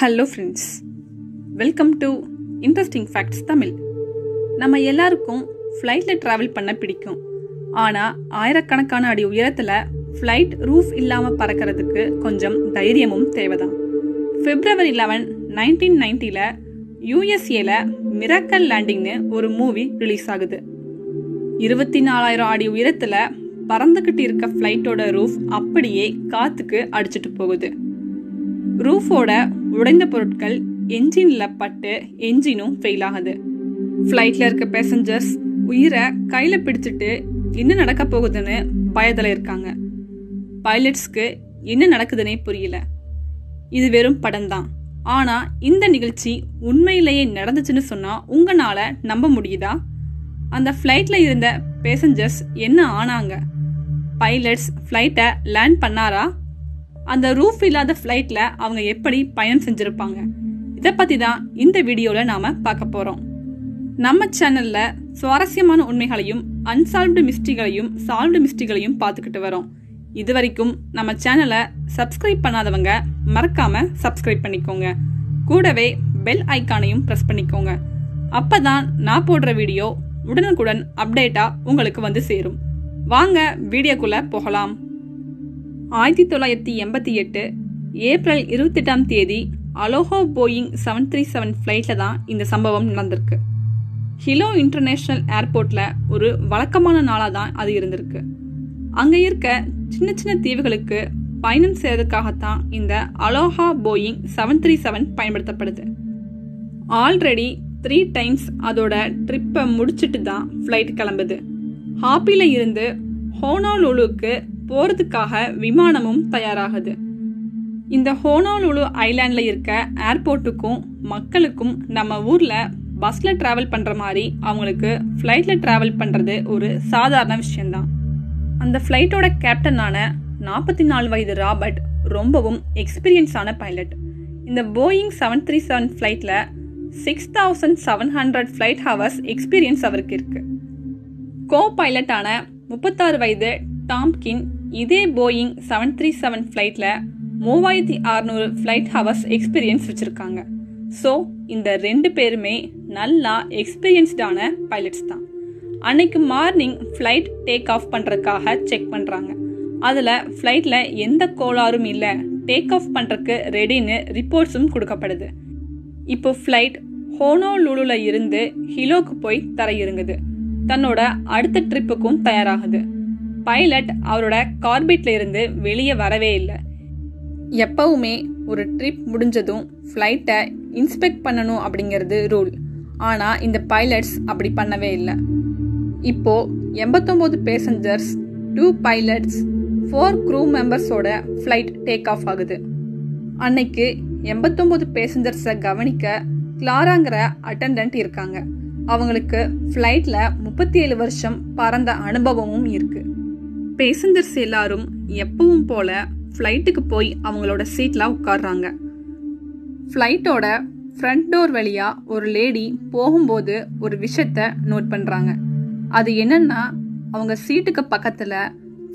Hello friends welcome to interesting facts Tamil நம்ம எல்லாருக்கும் ஃப்ளைட்டில் ட்ராவல் பண்ண பிடிக்கும். ஆனால் ஆயிரக்கணக்கான அடி உயரத்தில் ஃப்ளைட் ரூஃப் இல்லாமல் பறக்கிறதுக்கு கொஞ்சம் தைரியமும் தேவைதான். ஃபிப்ரவரி லெவன் நைன்டீன் நைன்ட்டியில் யூஎஸ்ஏல மிராக்கல் லேண்டிங்னு ஒரு மூவி ரிலீஸ் ஆகுது. இருபத்தி நாலாயிரம் அடி உயரத்தில் பறந்துக்கிட்டு இருக்க ஃப்ளைட்டோட ரூஃப் அப்படியே காத்துக்கு அடிச்சிட்டு போகுது. ரூஃபோட உடைந்த பொருட்கள் என்ஜின்ல பட்டு என்ஜினும் ஃபெயில் ஆகுது. ஃப்ளைட்ல இருக்க பேசஞ்சர்ஸ் உயிரை கையில பிடிச்சிட்டு என்ன நடக்க போகுதுன்னு பயத்துல இருக்காங்க. பைலட்ஸ்க்கு என்ன நடக்குதுன்னே புரியல. இது வெறும் படம் தான். ஆனா இந்த நிகழ்ச்சி உண்மையிலேயே நடந்துச்சுன்னு சொன்னா உங்களால நம்ப முடியுதா? அந்த ஃப்ளைட்ல இருந்த பேசஞ்சர்ஸ் என்ன ஆனாங்க? பைலட்ஸ் ஃப்ளைட்டை லேண்ட் பண்ணாரா? அந்த ரூஃப் இல்லாத ஃப்ளைட்டில் அவங்க எப்படி பயணம் செஞ்சுருப்பாங்க? இதை பற்றி தான் இந்த வீடியோவில் நாம் பார்க்க போகிறோம் நம்ம சேனலில் சுவாரஸ்யமான உண்மைகளையும் அன்சால்வ்டு மிஸ்ட்ரிகளையும் சால்வ்டு மிஸ்ட்ரிகளையும் பார்த்துக்கிட்டு வரோம். இது வரைக்கும் நம்ம சேனலை சப்ஸ்கிரைப் பண்ணாதவங்க மறக்காமல் சப்ஸ்கிரைப் பண்ணிக்கோங்க. கூடவே பெல் ஐக்கானையும் ப்ரெஸ் பண்ணிக்கோங்க. அப்போ தான் நான் போடுற வீடியோ உடனுக்குடன் அப்டேட்டாக உங்களுக்கு வந்து சேரும். வாங்க வீடியோக்குள்ளே போகலாம். ஆயிரத்தி தொள்ளாயிரத்தி எண்பத்தி எட்டு ஏப்ரல் இருபத்தெட்டாம் தேதி Aloha Boeing seven three seven ஃப்ளைட்டில் தான் இந்த சம்பவம் நடந்திருக்கு. ஹிலோ இன்டர்நேஷ்னல் ஏர்போர்ட்டில் ஒரு வழக்கமான நாளாக தான் அது இருந்திருக்கு. அங்கே இருக்க சின்ன சின்ன தீவுகளுக்கு பயணம் செய்வதற்காகத்தான் இந்த Aloha Boeing seven three seven பயன்படுத்தப்படுது. Already three times அதோட ட்ரிப்பை முடிச்சிட்டு தான் ஃப்ளைட் கிளம்புது. ஹாப்பியில் இருந்து ஹோனாலுலுக்கு போறதுக்காக விமானமும் தயாராகுது. இந்த ஹோனோலுலு ஐலாண்டில் இருக்க ஏர்போர்ட்டுக்கும் மக்களுக்கும் நம்ம ஊரில் பஸ்ஸில் ட்ராவல் பண்ணுற மாதிரி அவங்களுக்கு ஃப்ளைட்டில் ட்ராவல் பண்ணுறது ஒரு சாதாரண விஷயந்தான் அந்த ஃப்ளைட்டோட கேப்டனான நாற்பத்தி நாலு வயது ராபர்ட் ரொம்பவும் எக்ஸ்பீரியன்ஸான பைலட் இந்த போயிங் செவன் த்ரீ செவன் ஃப்ளைட்டில் six thousand seven hundred flight hours experience அவருக்கு இருக்குது கோ பைலட்டான முப்பத்தாறு வயது டாம்கின் இதே போயிங் செவன் த்ரீ செவன் ஃப்ளைட்டில் மூவாயிரத்தி அறநூறு ஃப்ளைட் ஹவர்ஸ் எக்ஸ்பீரியன்ஸ் வச்சுருக்காங்க. ஸோ இந்த ரெண்டு பேருமே நல்லா எக்ஸ்பீரியன்ஸ்டான பைலட்ஸ் தான். அன்னைக்கு மார்னிங் ஃப்ளைட் டேக் ஆஃப் பண்ணுறதுக்காக செக் பண்ணுறாங்க அதில் ஃப்ளைட்டில் எந்த கோளாறும் இல்லை. டேக் ஆஃப் பண்ணுறதுக்கு ரெடின்னு ரிப்போர்ட்ஸும் கொடுக்கப்படுது. இப்போ ஃப்ளைட் ஹோனோலுலுல இருந்து ஹிலோக்கு போய் தரையிறங்குது. தன்னோட அடுத்த ட்ரிப்புக்கும் தயாராகுது. பைலட் அவரோட கார்பிட்ல இருந்து வெளியே வரவே இல்லை. எப்பவுமே ஒரு ட்ரிப் முடிஞ்சதும் ஃப்ளைட்டை இன்ஸ்பெக்ட் பண்ணணும் அப்படிங்கிறது ரூல் ஆனால் இந்த பைலட்ஸ் அப்படி பண்ணவே இல்லை. இப்போது எண்பத்தொம்போது passengers two pilots four crew மெம்பர்ஸோட flight take off ஆகுது. அன்னைக்கு எண்பத்தொம்போது பேசஞ்சர்ஸை கவனிக்க கிளாராங்கிற அட்டண்டன்ட் இருக்காங்க. அவங்களுக்கு ஃப்ளைட்டில் முப்பத்தி ஏழு வருஷம் பறந்த அனுபவமும் இருக்குது பேசஞ்சர்ஸ் எல்லாரும் எப்பவும் போல ஃப்ளைட்டுக்கு போய் அவங்களோட சீட்லாம் உட்கார்றாங்க. ஃப்ளைட்டோட ஃப்ரண்ட் டோர் வழியாக ஒரு லேடி போகும்போது ஒரு விஷயத்த நோட் பண்ணுறாங்க அது என்னன்னா அவங்க சீட்டுக்கு பக்கத்தில்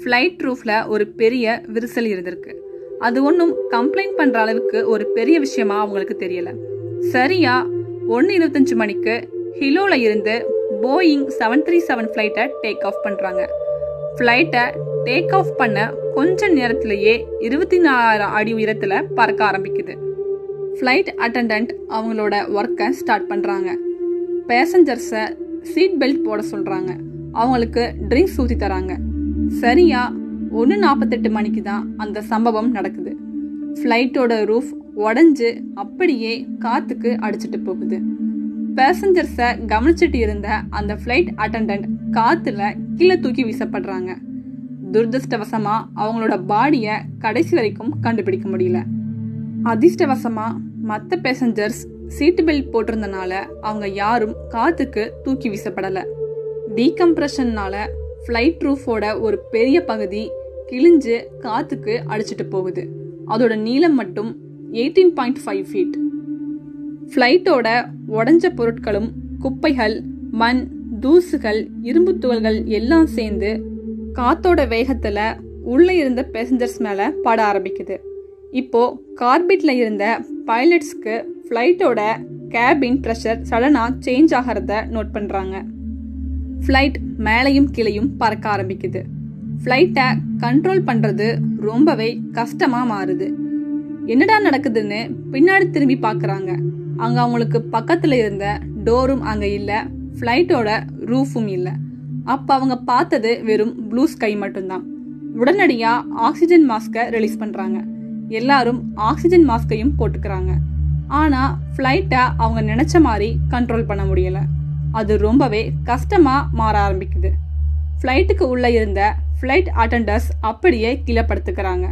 ஃப்ளைட் ரூஃபில் ஒரு பெரிய விரிசல் இருந்திருக்கு. அது ஒன்றும் கம்ப்ளைண்ட் பண்ணுற அளவுக்கு ஒரு பெரிய விஷயமா அவங்களுக்கு தெரியல. சரியா ஒன்று இருபத்தஞ்சு மணிக்கு ஹிலோவில் இருந்து போயிங் செவன் த்ரீ செவன் ஃப்ளைட்டை டேக் ஆஃப் பண்ணுறாங்க ஃப்ளைட்டை டேக் ஆஃப் பண்ண கொஞ்ச நேரத்திலேயே இருபத்தி நாலாயிரம் அடி உயரத்தில் பறக்க ஆரம்பிக்குது. ஃப்ளைட் அட்டண்டன்ட் அவங்களோட ஒர்க்கை ஸ்டார்ட் பண்ணுறாங்க பேசஞ்சர்ஸை சீட் பெல்ட் போட சொல்கிறாங்க அவங்களுக்கு ட்ரிங்க்ஸ் ஊற்றி தராங்க. சரியா ஒன்று நாற்பத்தெட்டு மணிக்கு தான் அந்த சம்பவம் நடக்குது. ஃப்ளைட்டோட ரூஃப் உடஞ்சு அப்படியே காற்றுக்கு அடிச்சிட்டு போகுது. பேசஞ்சர்ஸை கவனிச்சிட்டு இருந்த அந்த ஃப்ளைட் அட்டண்டன்ட் காற்றுல கீழே தூக்கி வீசப்படுறாங்க. துரதிருஷ்டவசமா அவங்களோட பாடியை கடைசி வரைக்கும் கண்டுபிடிக்க முடியல. அதிர்ஷ்டவசமா மற்ற பேசஞ்சர்ஸ் சீட்டு பெல்ட் போட்டிருந்தனால அவங்க யாரும் காத்துக்கு தூக்கி வீசப்படல. டீகம்ப்ரெஷன்னால ஃப்ளைட் ரூஃபோட ஒரு பெரிய பகுதி கிழிஞ்சு காத்துக்கு அடிச்சிட்டு போகுது. அதோட நீளம் மட்டும் எயிட்டீன் பாயிண்ட் ஃபைவ் ஃபீட் ஃப்ளைட்டோட உடஞ்ச பொருட்களும் குப்பைகள் மண் தூசுகள் இரும்பு துகள்கள் எல்லாம் சேர்ந்து காத்தோட வேகத்துல உள்ள இருந்த பேசஞ்சர்ஸ் மேல பட ஆரம்பிக்குது. இப்போ கார்பெட்ல இருந்த பைலட்ஸ்க்கு ஃப்ளைட்டோட கேபின் ப்ரெஷர் சடனாக சேஞ்ச் ஆகிறத நோட் பண்ணுறாங்க ஃப்ளைட் மேலையும் கீழையும் பறக்க ஆரம்பிக்குது. ஃப்ளைட்டை கண்ட்ரோல் பண்ணுறது ரொம்பவே கஷ்டமாக மாறுது. என்னடா நடக்குதுன்னு பின்னாடி திரும்பி பார்க்குறாங்க அங்கே அவங்களுக்கு பக்கத்தில் இருந்த டோரும் அங்கே இல்லை. ஃப்ளைட்டோட ரூஃபும் இல்லை. அப்போ அவங்க பார்த்தது வெறும் ப்ளூ ஸ்கை மட்டும்தான். உடனடியாக ஆக்சிஜன் மாஸ்கை ரிலீஸ் பண்ணுறாங்க எல்லாரும் ஆக்சிஜன் மாஸ்கையும் போட்டுக்கிறாங்க. ஆனால் ஃப்ளைட்டை அவங்க நினச்ச மாதிரி கண்ட்ரோல் பண்ண முடியலை. அது ரொம்பவே கஷ்டமாக மாற ஆரம்பிக்குது. ஃப்ளைட்டுக்கு உள்ளே இருந்த ஃப்ளைட் அட்டண்டர்ஸ் அப்படியே கீழே படுத்துக்கிறாங்க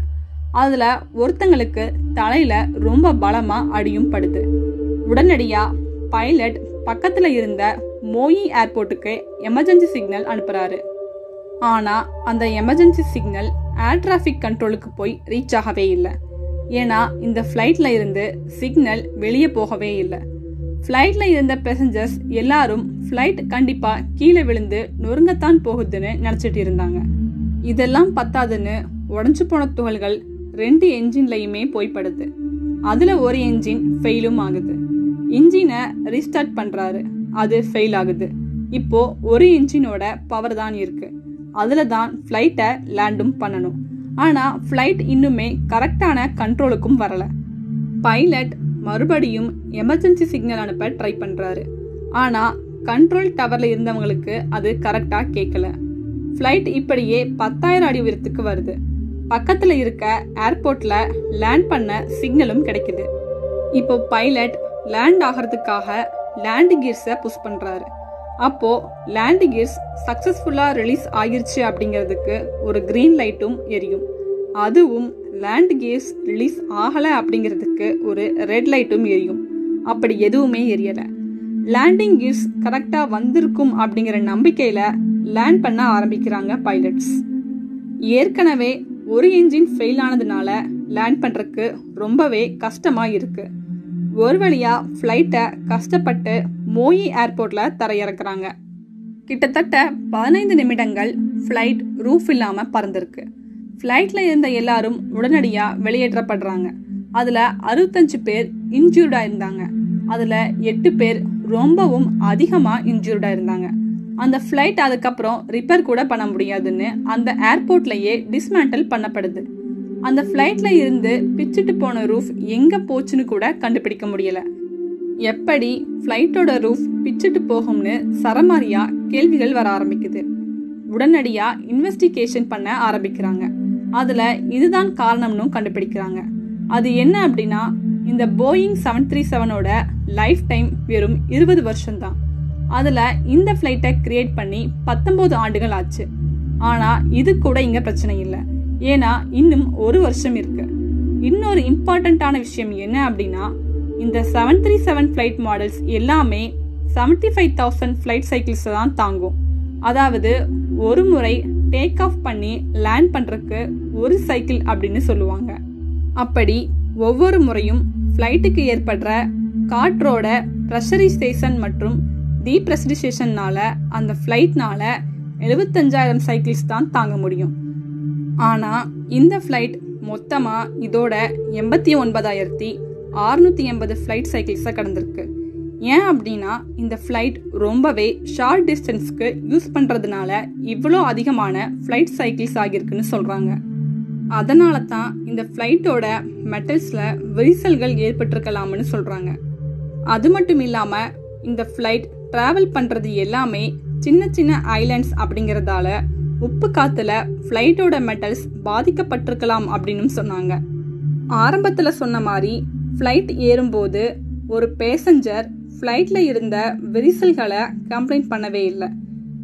அதில் ஒருத்தங்களுக்கு தலையில் ரொம்ப பலமாக அடியும் படுது. உடனடியாக பைலட் பக்கத்தில் இருந்த மோயி ஏர்போர்ட்டுக்கு எமர்ஜென்சி சிக்னல் அனுப்புகிறாரு ஆனால் அந்த எமர்ஜென்சி சிக்னல் ஏர் டிராஃபிக் கண்ட்ரோலுக்கு போய் ரீச் ஆகவே இல்லை. ஏன்னா இந்த ஃப்ளைட்டில் இருந்து சிக்னல் வெளியே போகவே இல்லை. ஃப்ளைட்டில் இருந்த பேசஞ்சர்ஸ் எல்லாரும் ஃப்ளைட் கண்டிப்பாக கீழே விழுந்து நொறுங்கத்தான் போகுதுன்னு நினச்சிட்டு இருந்தாங்க. இதெல்லாம் பத்தாதுன்னு உடஞ்சு போன துகள்கள் ரெண்டு என்ஜின்லையுமே போய்படுது. அதில் ஒரு என்ஜின் ஃபெயிலும் ஆகுது. இன்ஜினை ரீஸ்டார்ட் பண்ணுறாரு அது ஃபெயில் ஆகுது. இப்போ ஒரு இன்ஜினோட பவர் தான் இருக்கு. அதில் தான் ஃப்ளைட்டை லேண்டும் பண்ணணும். ஆனால் ஃப்ளைட் இன்னுமே கரெக்டான கண்ட்ரோலுக்கும் வரல. பைலட் மறுபடியும் எமர்ஜென்சி சிக்னல் அனுப்ப ட்ரை பண்ணுறாரு ஆனால் கண்ட்ரோல் டவரில் இருந்தவங்களுக்கு அது கரெக்டாக கேட்கல ஃப்ளைட் இப்படியே பத்தாயிரம் அடி உயரத்துக்கு வருது. பக்கத்தில் இருக்க ஏர்போர்ட்டில் லேண்ட் பண்ண சிக்னலும் கிடைக்குது. இப்போ பைலட் லேண்ட் ஆகிறதுக்காக லேண்ட் கியர்ஸை புஷ் பண்ணுறாரு அப்போ லேண்ட் கியர்ஸ் சக்ஸஸ்ஃபுல்லாக ரிலீஸ் ஆகிருச்சு அப்படிங்கிறதுக்கு ஒரு க்ரீன் லைட்டும் எரியும். அதுவும் லேண்ட் கியர்ஸ் ரிலீஸ் ஆகலை அப்படிங்கிறதுக்கு ஒரு ரெட் லைட்டும் எரியும். அப்படி எதுவுமே எரியலை. லேண்டிங் கியர்ஸ் கரெக்டாக வந்திருக்கும் அப்படிங்கிற நம்பிக்கையில் லேண்ட் பண்ண ஆரம்பிக்கிறாங்க பைலட்ஸ் ஏற்கனவே ஒரு என்ஜின் ஃபெயில் ஆனதுனால லேண்ட் பண்ணுறதுக்கு ரொம்பவே கஷ்டமாக இருக்குது ஒரு வழியாக ஃப்ளைட்டை கஷ்டப்பட்டு மோயி ஏர்போர்ட்டில் தரையிறக்குறாங்க. கிட்டத்தட்ட பதினைந்து நிமிடங்கள் ஃப்ளைட் ரூஃப் இல்லாமல் பறந்துருக்கு. ஃப்ளைட்டில் இருந்த எல்லாரும் உடனடியாக வெளியேற்றப்படுறாங்க. அதில் அறுபத்தஞ்சு பேர் இன்ஜூர்டாக இருந்தாங்க. அதில் எட்டு பேர் ரொம்பவும் அதிகமாக இன்ஜூர்டாக இருந்தாங்க. அந்த ஃப்ளைட் அதுக்கப்புறம் ரிப்பேர் கூட பண்ண முடியாதுன்னு அந்த ஏர்போர்ட்லேயே டிஸ்மேண்டல் பண்ணப்படுது. அந்த ஃப்ளைட்ல இருந்து பிச்சுட்டு போன ரூஃப் எங்க போச்சுன்னு கூட கண்டுபிடிக்க முடியல. எப்படி ஃப்ளைட்டோட ரூஃப் பிச்சுட்டு போகும்னு சரமாரியா கேள்விகள் வர ஆரம்பிக்குது. உடனடியா இன்வெஸ்டிகேஷன் பண்ண ஆரம்பிக்கிறாங்க. அதுல இதுதான் காரணம்னு கண்டுபிடிக்கிறாங்க. அது என்ன அப்படின்னா இந்த போயிங் செவன் த்ரீ செவனோட லைஃப் டைம் வெறும் இருபது வருஷம்தான். அதுல இந்த ஃப்ளைட்டை கிரியேட் பண்ணி பத்தொன்பது ஆண்டுகள் ஆச்சு. ஆனா இது கூட இங்க பிரச்சனை இல்லை. ஏன்னா இன்னும் ஒரு வருஷம் இருக்கு. இன்னொரு இம்பார்ட்டண்ட்டான விஷயம் என்ன அப்படின்னா இந்த seven three seven flight models எல்லாமே seventy five thousand flight cycles தான் தாங்கும். அதாவது ஒரு முறை டேக் ஆஃப் பண்ணி லேண்ட் பண்ணுறதுக்கு ஒரு சைக்கிள் அப்படின்னு சொல்லுவாங்க. அப்படி ஒவ்வொரு முறையும் ஃப்ளைட்டுக்கு ஏற்படுற காற்றோட ப்ரெஷரைசேஷன் மற்றும் டீப்ரெஷரைசேஷன்னால அந்த ஃப்ளைட்னால எழுபத்தஞ்சாயிரம் சைக்கிள்ஸ் தான் தாங்க முடியும். ஆனால் இந்த ஃப்ளைட் மொத்தமாக இதோட எண்பத்தி ஒன்பதாயிரத்தி அறுநூற்றி எண்பது ஃப்ளைட் சைக்கிள்ஸை கடந்திருக்கு. ஏன் அப்படின்னா இந்த ஃப்ளைட் ரொம்பவே ஷார்ட் டிஸ்டன்ஸ்க்கு யூஸ் பண்ணுறதுனால இவ்வளோ அதிகமான ஃப்ளைட் சைக்கிள்ஸ் ஆகியிருக்குன்னு சொல்கிறாங்க அதனால தான் இந்த ஃப்ளைட்டோட மெட்டல்ஸில் விரிசல்கள் ஏற்பட்டிருக்கலாம்னு சொல்கிறாங்க அது மட்டும் இல்லாமல் இந்த ஃப்ளைட் ட்ராவல் பண்ணுறது எல்லாமே சின்ன சின்ன ஐலண்ட்ஸ் அப்படிங்கிறதால உப்பு காத்துல ஃப்ளைட்டோட மெட்டல்ஸ் பாதிக்கப்பட்டிருக்கலாம் அப்படின்னு சொன்னாங்க. ஆரம்பத்தில் சொன்ன மாதிரி ஃப்ளைட் ஏறும்போது ஒரு பேசஞ்சர் ஃப்ளைட்டில் இருந்த விரிசல்களை கம்ப்ளைண்ட் பண்ணவே இல்லை.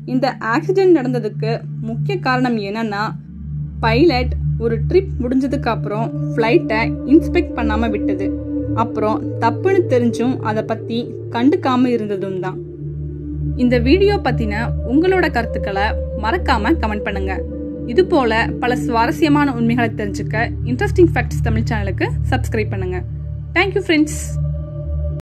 இந்த ஆக்சிடென்ட் நடந்ததுக்கு முக்கிய காரணம் என்னன்னா பைலட் ஒரு ட்ரிப் முடிஞ்சதுக்கு அப்புறம் ஃப்ளைட்டை இன்ஸ்பெக்ட் பண்ணாமல் விட்டது. அப்புறம் தப்புன்னு தெரிஞ்சும் அதை பற்றி கண்டுக்காமல் இருந்ததும் தான். இந்த வீடியோ பத்தின உங்களோட கருத்துக்களை மறக்காம கமெண்ட் பண்ணுங்க. இது போல பல சுவாரஸ்யமான உண்மைகளை தெரிஞ்சுக்க இன்ட்ரெஸ்டிங் ஃபேக்ட்ஸ் தமிழ் சேனலுக்கு சப்ஸ்கிரைப் பண்ணுங்க. Thank you friends